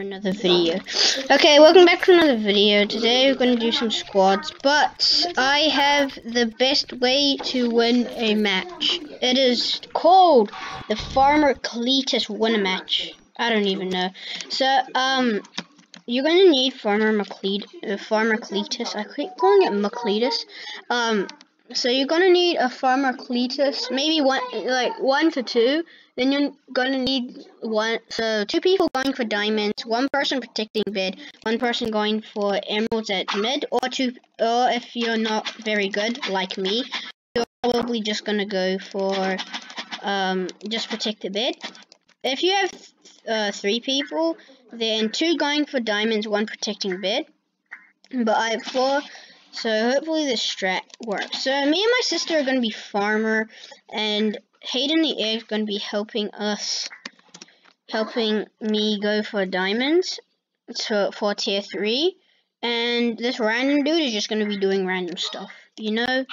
for another video. Okay, welcome back to another video. Today we're going to do some squads, but I have the best way to win a match. It is called the Farmer Cletus Win a Match. I don't even know. So, um, you're going to need Farmer McLeod, uh, Farmer Cletus. I keep calling it McLetus. Um, so you're going to need a Farmer Cletus, maybe one, like one to two then you're gonna need one, so two people going for diamonds, one person protecting bed, one person going for emeralds at mid, or two, or if you're not very good like me, you're probably just gonna go for um, just protect the bed. If you have uh, three people, then two going for diamonds, one protecting bed. But I have four, so hopefully this strat works. So me and my sister are gonna be farmer, and Hayden the is going to be helping us, helping me go for diamonds to, for tier 3. And this random dude is just going to be doing random stuff, you know?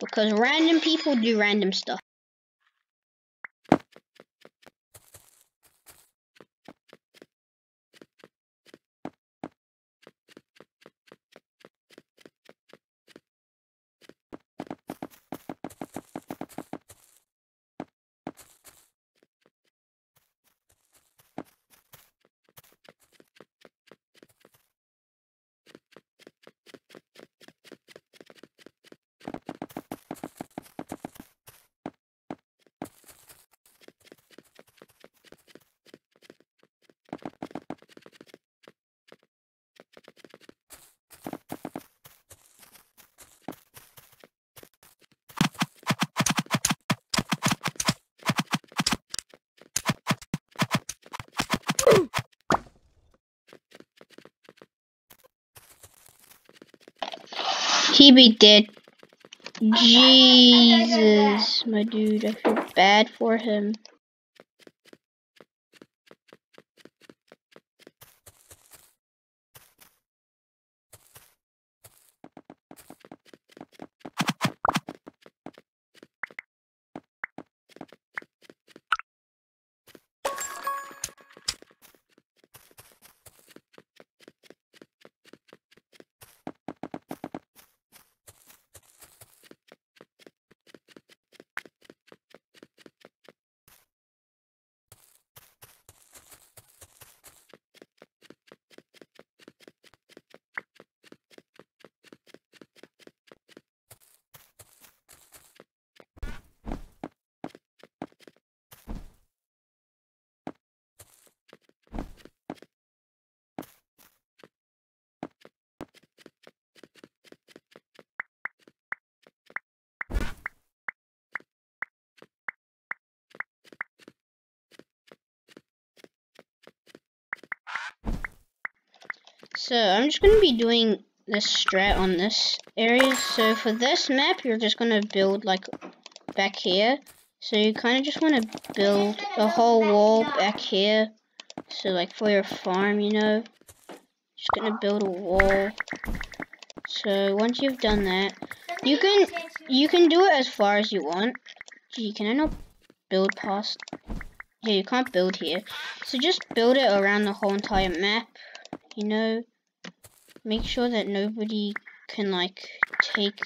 Because random people do random stuff. He be dead. Jesus, my dude, I feel bad for him. So I'm just going to be doing this strat on this area. So for this map, you're just going to build like back here. So you kind of just want to build a whole wall back here. So like for your farm, you know. Just going to build a wall. So once you've done that, you can you can do it as far as you want. Gee, can I not build past? Yeah, you can't build here. So just build it around the whole entire map. You know make sure that nobody can like take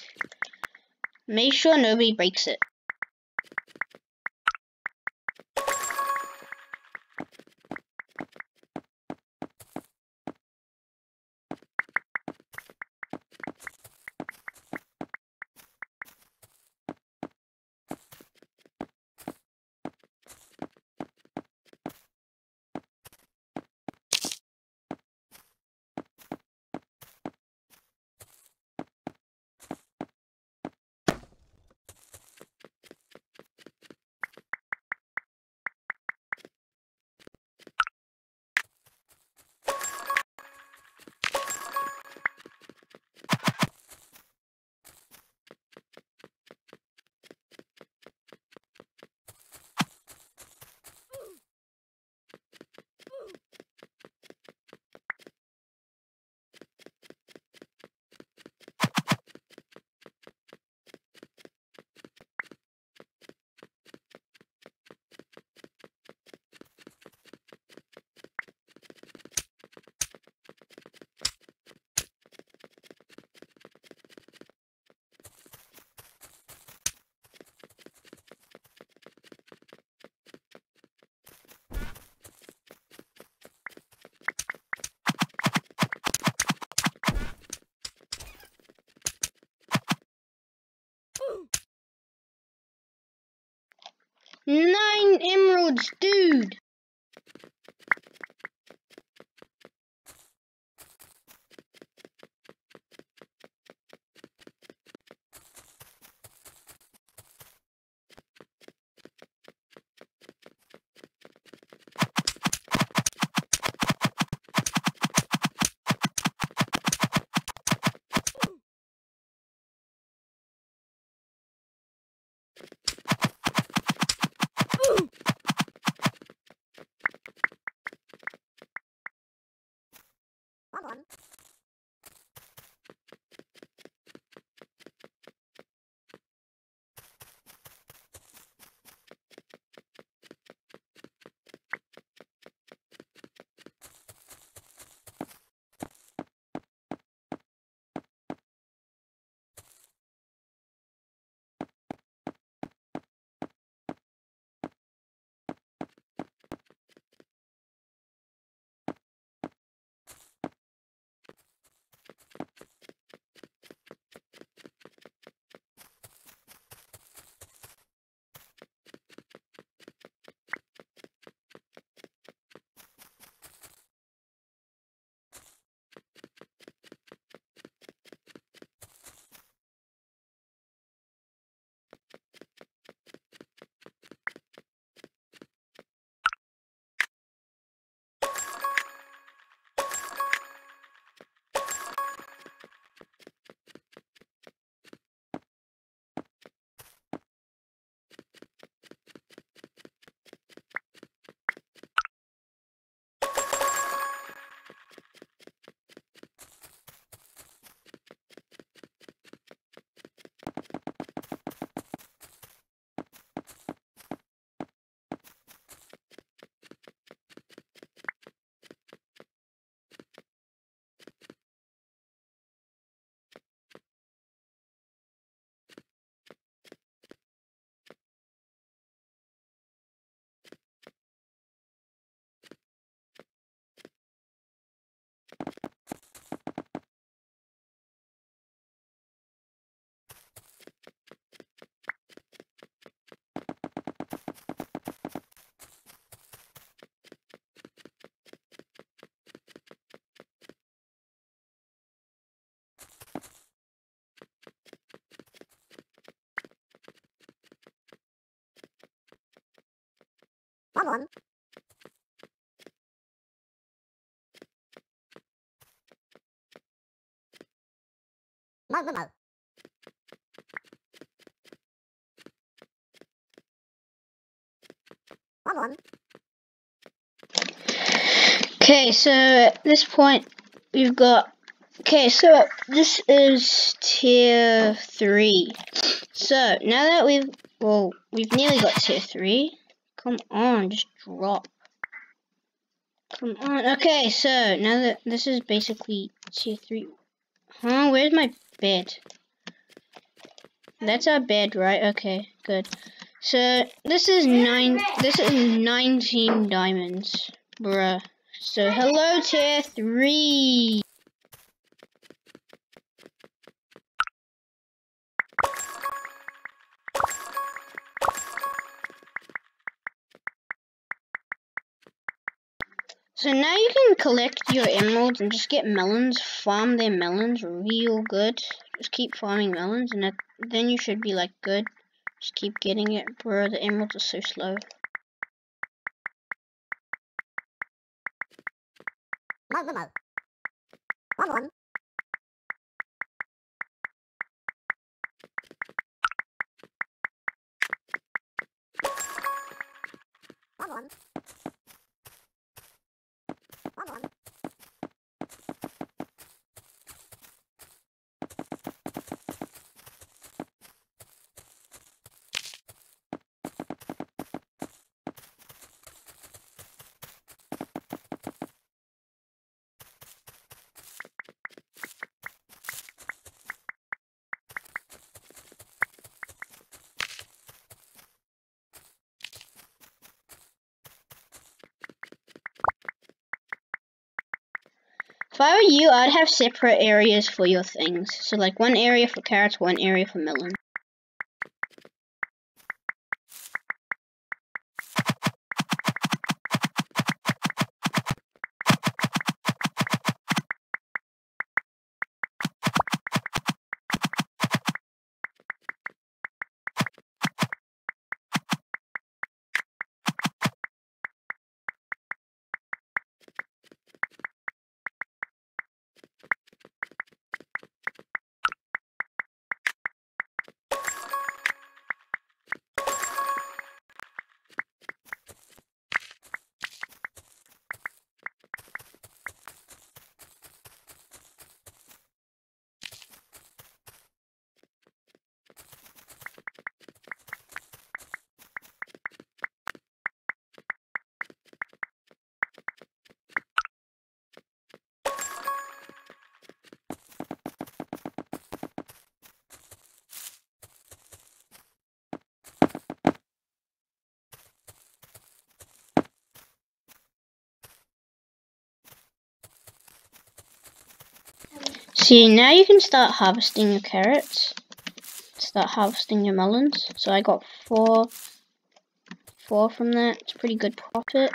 make sure nobody breaks it Nine emeralds, dude! Come on. Okay, so at this point, we've got. Okay, so this is tier 3. So now that we've. Well, we've nearly got tier 3. Come on, just drop. Come on. Okay, so now that this is basically tier 3. Huh? Where's my bed? That's our bed, right? Okay, good. So this is nine. This is 19 diamonds, bruh. So hello, tier three. Collect your emeralds and just get melons, farm their melons real good. Just keep farming melons and then you should be like good. Just keep getting it, bro. The emeralds are so slow. Mo, mo, mo. Come on. Come on. Come on. If I were you, I'd have separate areas for your things. So like one area for carrots, one area for melon. See, now you can start harvesting your carrots. Start harvesting your melons. So I got four, four from that. It's pretty good profit.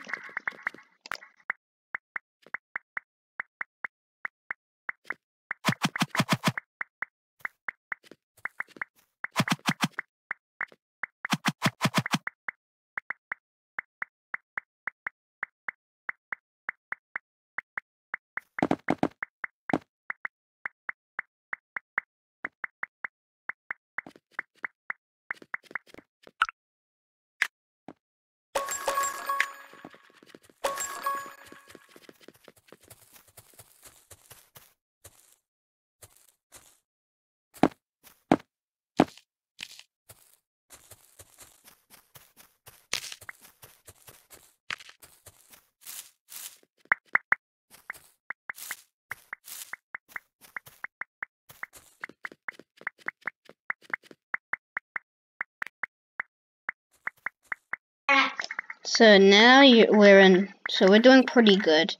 So now you, we're in. So we're doing pretty good.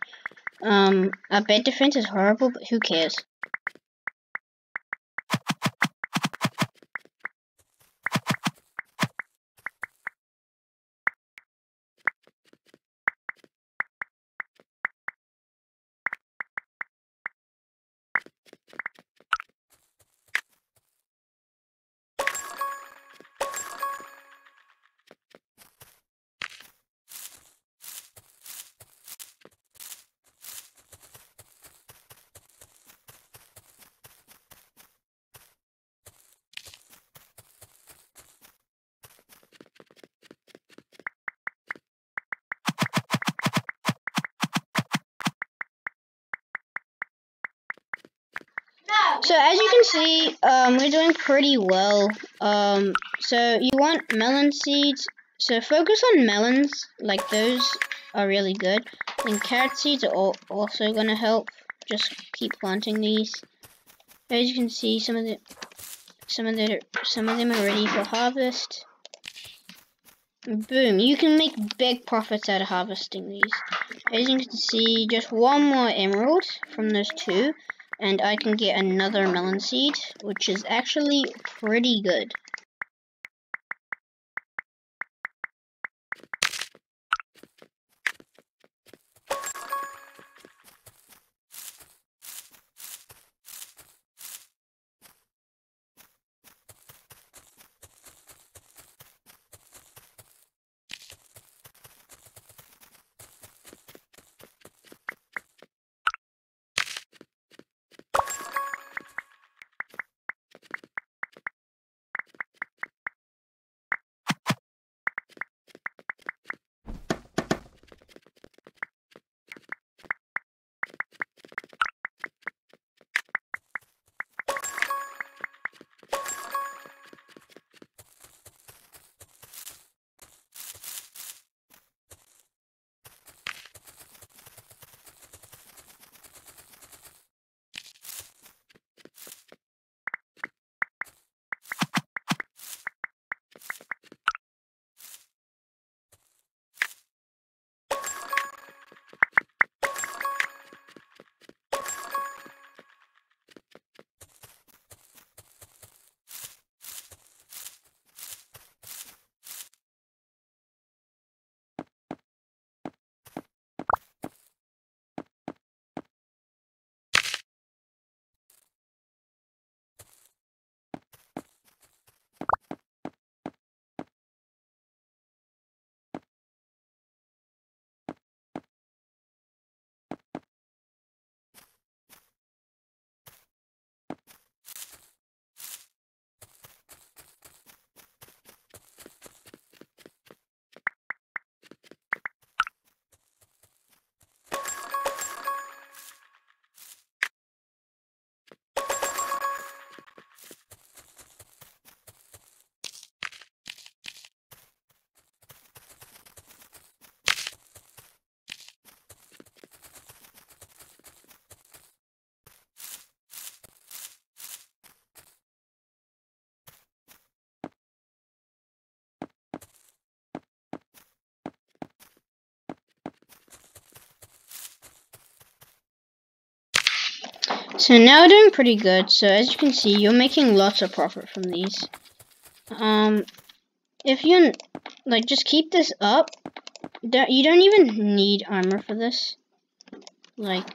Um, our bed defense is horrible, but who cares? As you can see, um, we're doing pretty well. Um, so you want melon seeds. So focus on melons, like those are really good. And carrot seeds are also going to help. Just keep planting these. As you can see, some of the some of the some of them are ready for harvest. Boom! You can make big profits out of harvesting these. As you can see, just one more emerald from those two and I can get another melon seed, which is actually pretty good. So now we're doing pretty good. So as you can see, you're making lots of profit from these. Um, if you like, just keep this up. Don't, you don't even need armor for this. Like,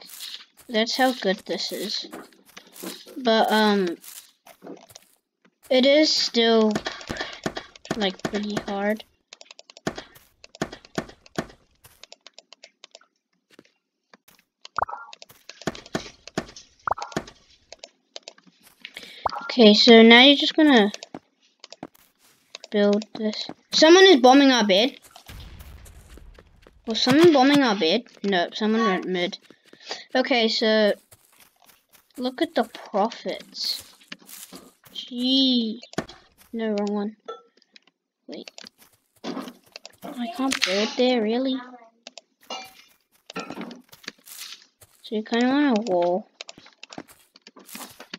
that's how good this is. But um, it is still like pretty hard. Okay, so now you're just gonna build this. Someone is bombing our bed. Was someone bombing our bed? No, someone went mid. Okay, so look at the profits. Gee. No, wrong one. Wait. I can't build there, really? So you kind of want a wall.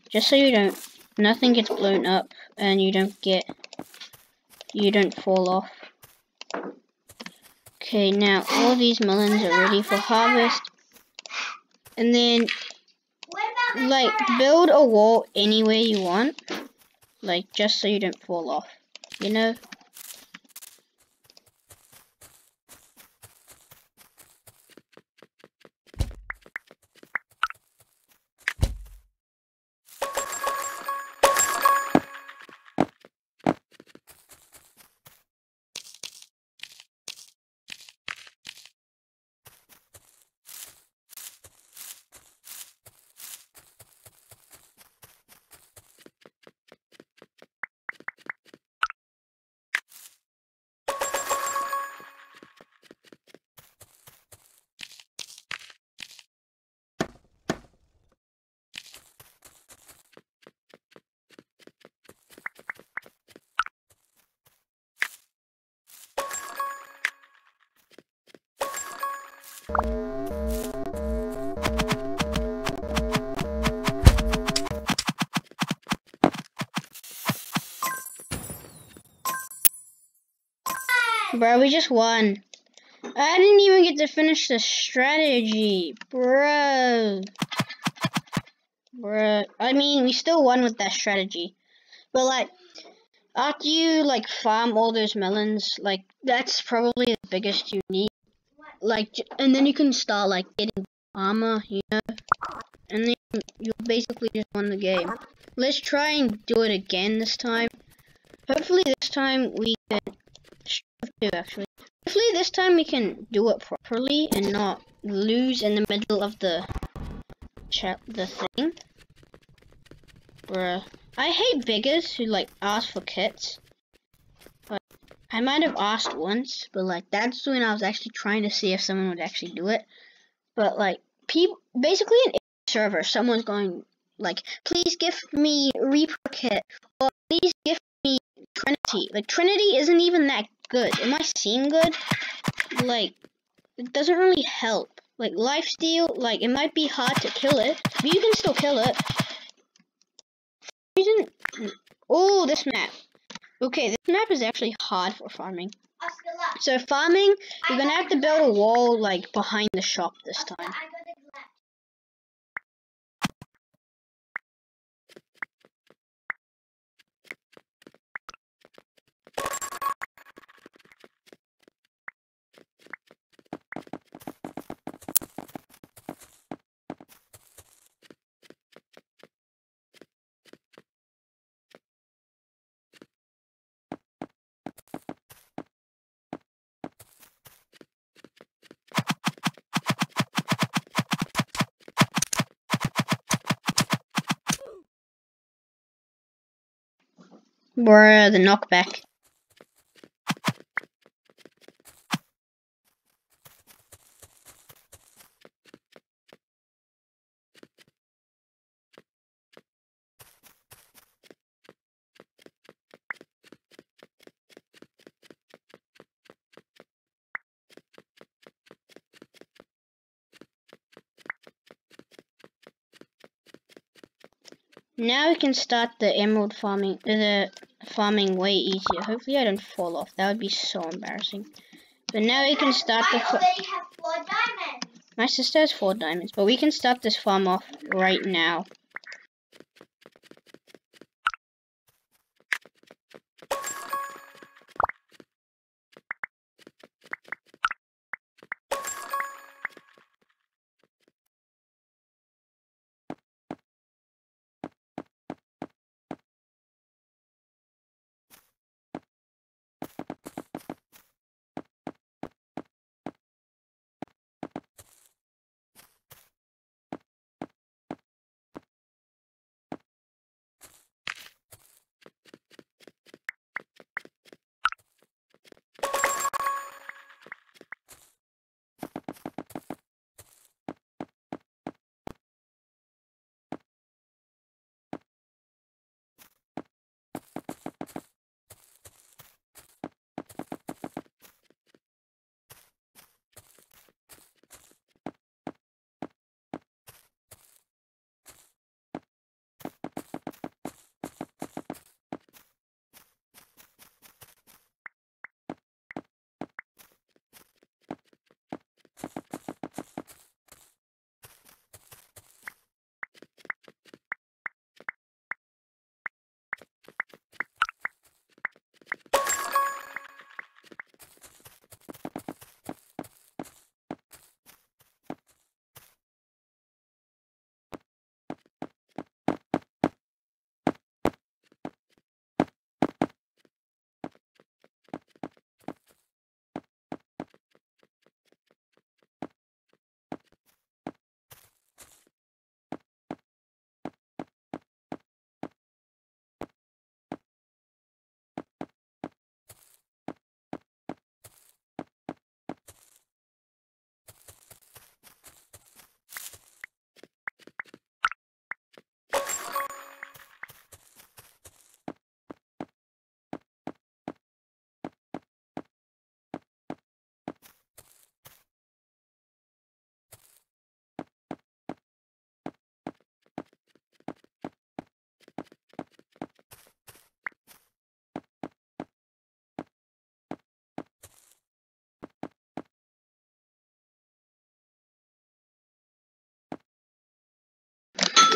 Just so you don't nothing gets blown up and you don't get you don't fall off. Okay now all these melons are ready for harvest. And then like build a wall anywhere you want like just so you don't fall off you know Bro, we just won. I didn't even get to finish the strategy, bro. Bro, I mean, we still won with that strategy. But, like, after you, like, farm all those melons, like, that's probably the biggest you need. Like, and then you can start, like, getting armor, you know? And then you basically just won the game. Let's try and do it again this time. Hopefully this time we can actually. Hopefully this time we can do it properly and not lose in the middle of the chat the thing. Bruh. I hate beggars who like ask for kits. I might have asked once, but like that's when I was actually trying to see if someone would actually do it. But like people basically an server someone's going like please give me Reaper kit or please give me Trinity. Like Trinity isn't even that good. It might seem good. Like, it doesn't really help. Like, lifesteal, like, it might be hard to kill it, but you can still kill it. Reason. Oh, this map. Okay, this map is actually hard for farming. So farming, you're gonna have to build a wall, like, behind the shop this time. Bruh, the knockback. Now we can start the emerald farming, uh, the farming way easier. Hopefully I don't fall off. That would be so embarrassing. But now we can start the farm. My sister has four diamonds, but we can start this farm off right now.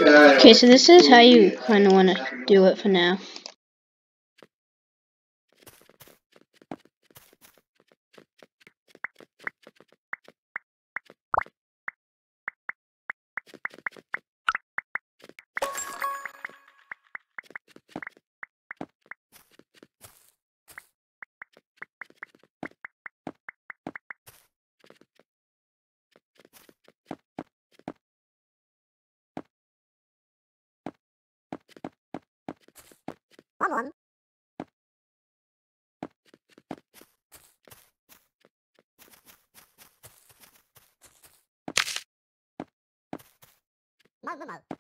Okay, so this is how you kind of want to do it for now. One one. Mo mo mo.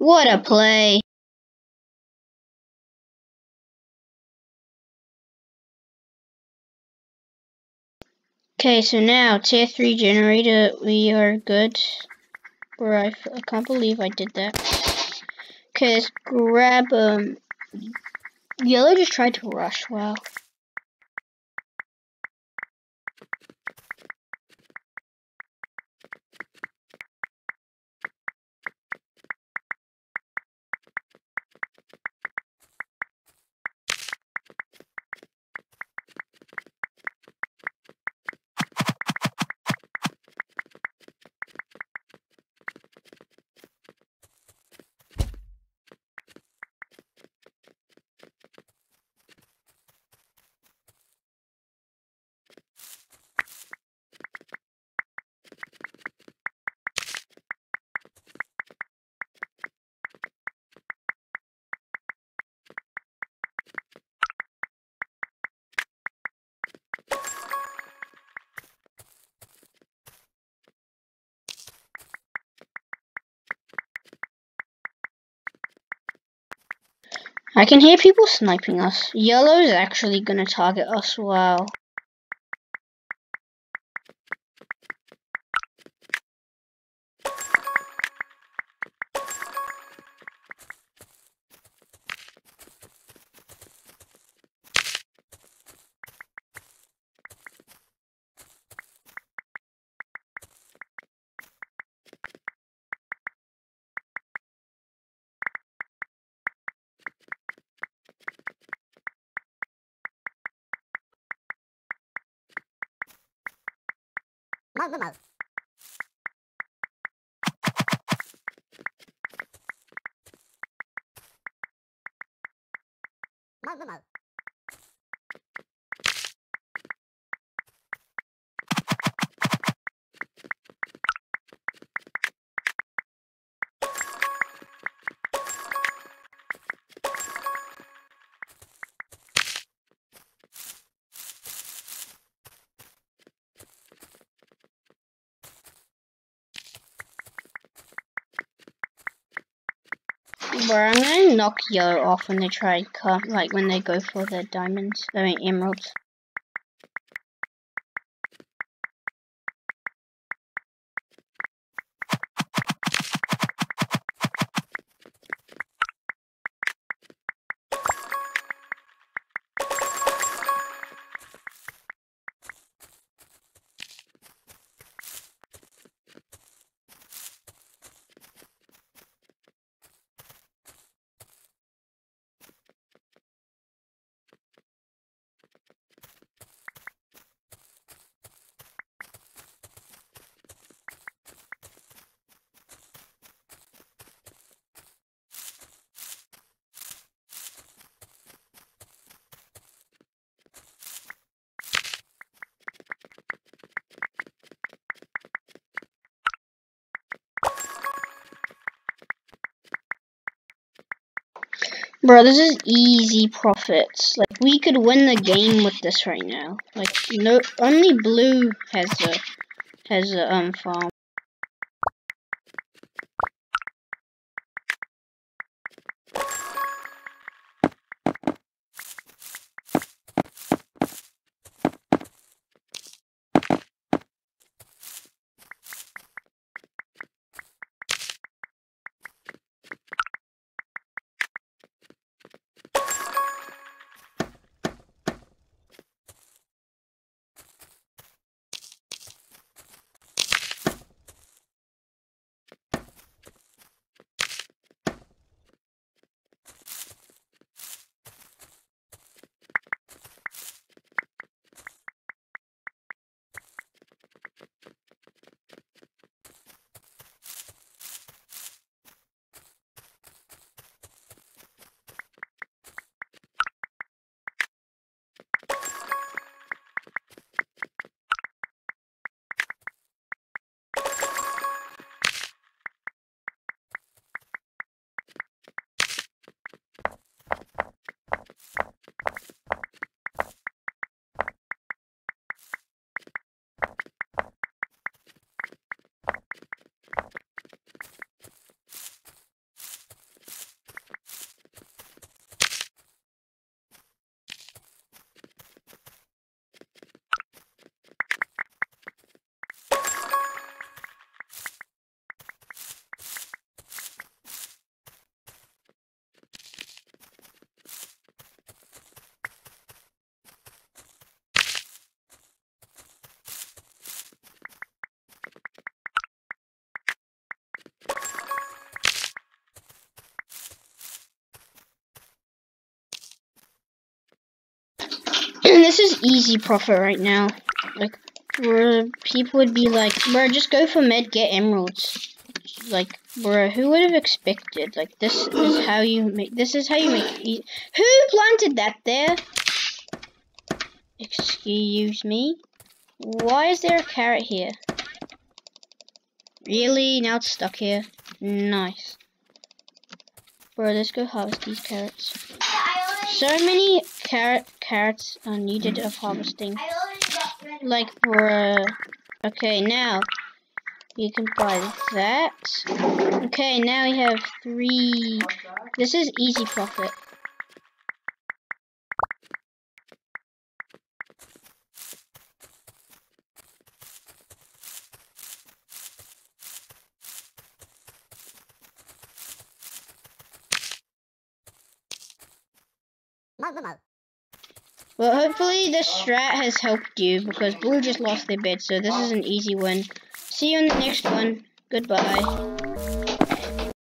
What a play. Okay, so now tier 3 generator, we are good. Bro, I can't believe I did that. Okay, let's grab, um, Yellow just tried to rush, wow. I can hear people sniping us. Yellow's actually gonna target us. Wow. Bro, I'm gonna knock Yo off when they try come, like when they go for their diamonds, I mean emeralds. Bro, this is easy profits. Like we could win the game with this right now. Like no, only blue has a has a um farm. This is easy profit right now. Like, bro, people would be like, bro, just go for med, get emeralds. Like, bro, who would have expected? Like, this is how you make. This is how you make. E who planted that there? Excuse me. Why is there a carrot here? Really? Now it's stuck here. Nice. Bro, let's go harvest these carrots. So many carrot carrots are needed of harvesting. Like for uh, Okay, now you can buy that. Okay, now we have three. This is easy profit. Momo. Well, hopefully this strat has helped you because Blue just lost their bed, so this is an easy win. See you in the next one. Goodbye.